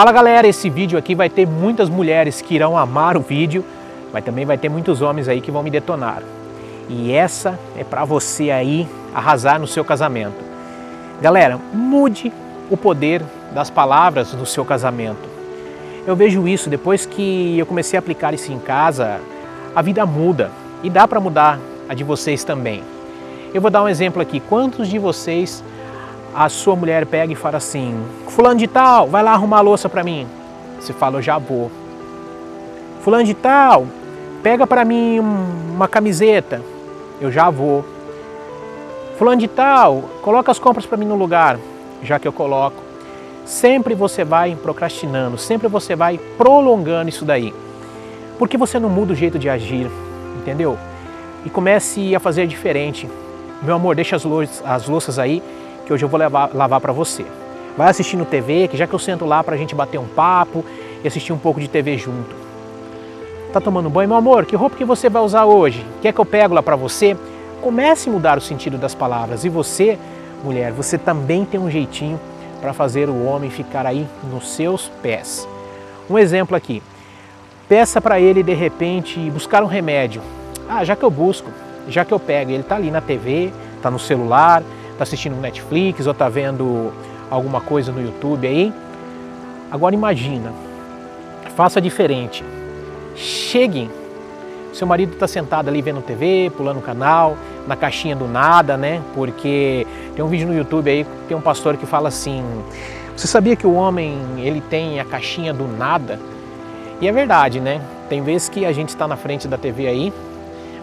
Fala galera, esse vídeo aqui vai ter muitas mulheres que irão amar o vídeo, mas também vai ter muitos homens aí que vão me detonar. E essa é para você aí arrasar no seu casamento. Galera, mude o poder das palavras no seu casamento. Eu vejo isso depois que eu comecei a aplicar isso em casa, a vida muda e dá para mudar a de vocês também. Eu vou dar um exemplo aqui. Quantos de vocês a sua mulher pega e fala assim: Fulano de Tal, vai lá arrumar a louça para mim? Você fala: Eu já vou. Fulano de Tal, pega para mim uma camiseta. Eu já vou. Fulano de Tal, coloca as compras para mim no lugar, já que eu coloco. Sempre você vai procrastinando, sempre você vai prolongando isso daí. Porque você não muda o jeito de agir, entendeu? E comece a fazer diferente. Meu amor, deixa as, as louças aí que hoje eu vou levar, lavar para você. Vai assistindo TV, que já que eu sento lá para a gente bater um papo e assistir um pouco de TV junto. Tá tomando banho, meu amor? Que roupa que você vai usar hoje? Quer que eu pego lá para você? Comece a mudar o sentido das palavras. E você, mulher, você também tem um jeitinho para fazer o homem ficar aí nos seus pés. Um exemplo aqui. Peça para ele de repente buscar um remédio. Ah, já que eu busco, já que eu pego, ele está ali na TV, está no celular, está assistindo Netflix ou está vendo alguma coisa no YouTube aí. Agora imagina, faça diferente. Cheguem, seu marido está sentado ali vendo TV, pulando o canal, na caixinha do nada, né? Porque tem um vídeo no YouTube aí, tem um pastor que fala assim: Você sabia que o homem ele tem a caixinha do nada? E é verdade, né? Tem vezes que a gente está na frente da TV aí,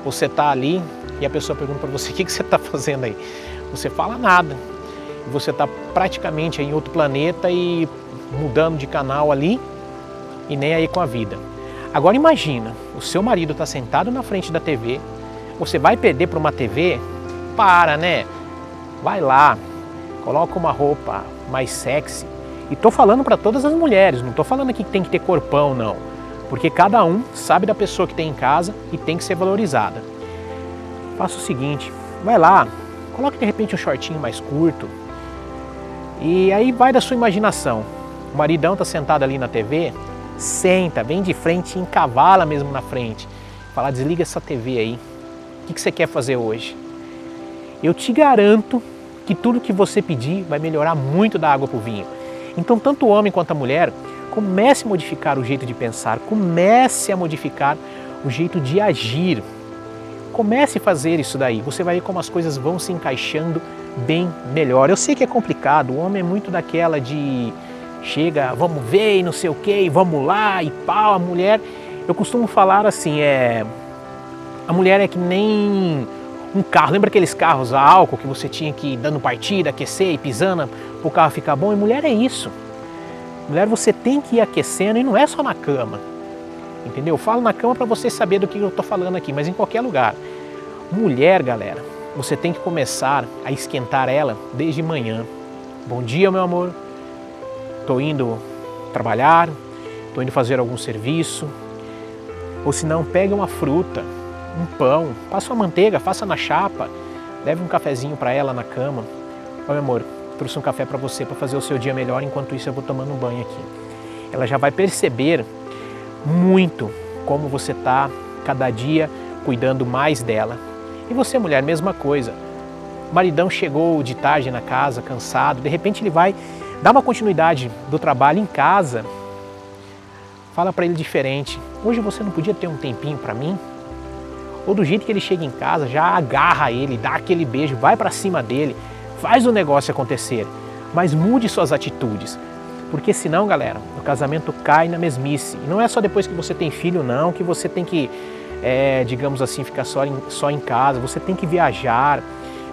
você está ali e a pessoa pergunta para você: O que, que você está fazendo aí? Você fala nada. Você está praticamente em outro planeta e mudando de canal ali e nem aí com a vida. Agora imagina, o seu marido está sentado na frente da TV, você vai perder para uma TV? Para, né? Vai lá, coloca uma roupa mais sexy. E tô falando para todas as mulheres, não tô falando aqui que tem que ter corpão, não. Porque cada um sabe da pessoa que tem em casa e tem que ser valorizada. Faça o seguinte, vai lá, coloque de repente um shortinho mais curto. E aí vai da sua imaginação. O maridão tá sentado ali na TV, senta, vem de frente, encavala mesmo na frente. Fala, desliga essa TV aí. O que você quer fazer hoje? Eu te garanto que tudo que você pedir vai melhorar muito da água para o vinho. Então, tanto o homem quanto a mulher, comece a modificar o jeito de pensar, comece a modificar o jeito de agir. Comece a fazer isso daí, você vai ver como as coisas vão se encaixando bem melhor. Eu sei que é complicado, o homem é muito daquela de chega, vamos ver e não sei o que, vamos lá e pau, a mulher. Eu costumo falar assim, é. A mulher é que nem um carro. Lembra aqueles carros a álcool que você tinha que ir dando partida, aquecer e pisando para o carro ficar bom? E mulher é isso. Mulher você tem que ir aquecendo e não é só na cama. Entendeu? Eu falo na cama para você saber do que eu estou falando aqui, mas em qualquer lugar. Mulher, galera, você tem que começar a esquentar ela desde manhã. Bom dia, meu amor. Estou indo trabalhar, estou indo fazer algum serviço. Ou se não, pega uma fruta, um pão, passa uma manteiga, faça na chapa, leve um cafezinho para ela na cama. Oi, amor, trouxe um café para você para fazer o seu dia melhor, enquanto isso eu vou tomando um banho aqui. Ela já vai perceber muito como você está cada dia cuidando mais dela. E você, mulher, mesma coisa. O maridão chegou de tarde na casa, cansado, de repente ele vai dar uma continuidade do trabalho em casa. Fala para ele diferente. Hoje você não podia ter um tempinho para mim? Ou do jeito que ele chega em casa, já agarra ele, dá aquele beijo, vai para cima dele, faz o negócio acontecer. Mas mude suas atitudes. Porque senão, galera, o casamento cai na mesmice. E não é só depois que você tem filho, não, que você tem que, é, digamos assim, ficar só em, só em casa. Você tem que viajar,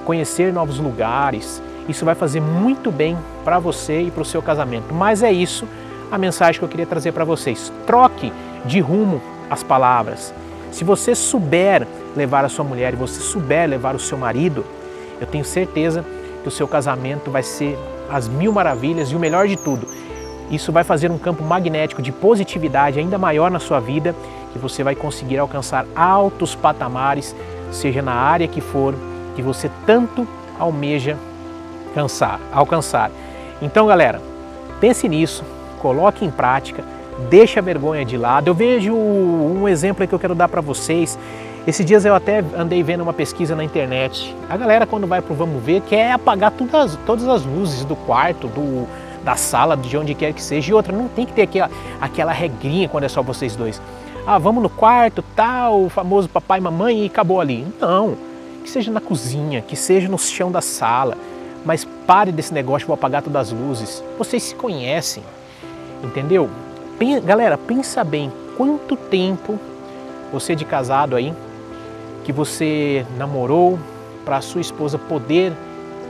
conhecer novos lugares. Isso vai fazer muito bem para você e para o seu casamento. Mas é isso a mensagem que eu queria trazer para vocês. Troque de rumo as palavras. Se você souber levar a sua mulher e você souber levar o seu marido, eu tenho certeza que o seu casamento vai ser as mil maravilhas e o melhor de tudo. Isso vai fazer um campo magnético de positividade ainda maior na sua vida, que você vai conseguir alcançar altos patamares, seja na área que for, que você tanto almeja alcançar. alcançar. Então, galera, pense nisso, coloque em prática, deixe a vergonha de lado. Eu vejo um exemplo que eu quero dar para vocês. Esses dias eu até andei vendo uma pesquisa na internet. A galera, quando vai pro Vamos Ver, quer apagar todas, todas as luzes do quarto, do, da sala, de onde quer que seja. E outra, não tem que ter aquela, aquela regrinha quando é só vocês dois. Ah, vamos no quarto, tal, o famoso papai e mamãe e acabou ali. Não, que seja na cozinha, que seja no chão da sala. Mas pare desse negócio, vou apagar todas as luzes. Vocês se conhecem, entendeu? Galera, pensa bem, quanto tempo você de casado aí, que você namorou para sua esposa poder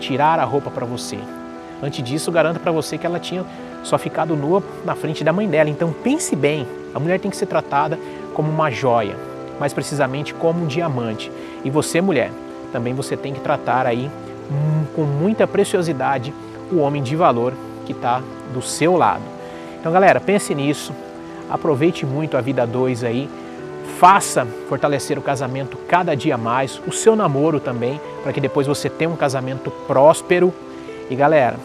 tirar a roupa para você. Antes disso, garanto para você que ela tinha só ficado nua na frente da mãe dela. Então pense bem, a mulher tem que ser tratada como uma joia, mais precisamente como um diamante. E você, mulher, também você tem que tratar aí hum, com muita preciosidade o homem de valor que está do seu lado. Então, galera, pense nisso, aproveite muito a vida dois aí, faça fortalecer o casamento cada dia mais, o seu namoro também, para que depois você tenha um casamento próspero. E galera,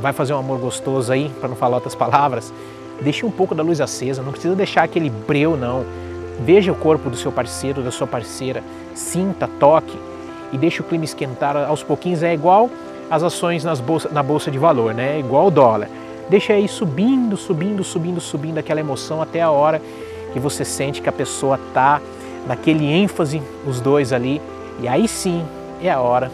vai fazer um amor gostoso aí, para não falar outras palavras, Deixe um pouco da luz acesa, não precisa deixar aquele breu não. Veja o corpo do seu parceiro, da sua parceira, sinta, toque e deixe o clima esquentar aos pouquinhos. É igual as ações nas bolsa, na bolsa de valor, né? É igual o dólar. Deixa aí subindo, subindo, subindo, subindo aquela emoção até a hora que você sente que a pessoa tá naquele ênfase, os dois ali, e aí sim é a hora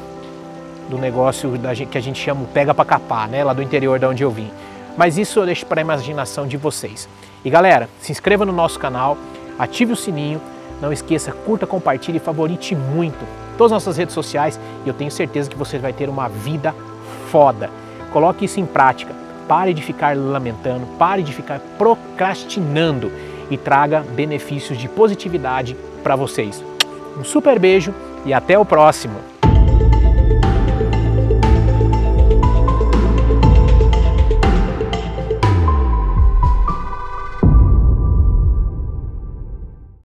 do negócio que a gente chama pega para capar, né? Lá do interior de onde eu vim. Mas isso eu deixo para a imaginação de vocês. E galera, se inscreva no nosso canal, ative o sininho, não esqueça, curta, compartilhe e favorite muito todas as nossas redes sociais e eu tenho certeza que você vai ter uma vida foda. Coloque isso em prática. Pare de ficar lamentando, pare de ficar procrastinando e traga benefícios de positividade para vocês. Um super beijo e até o próximo!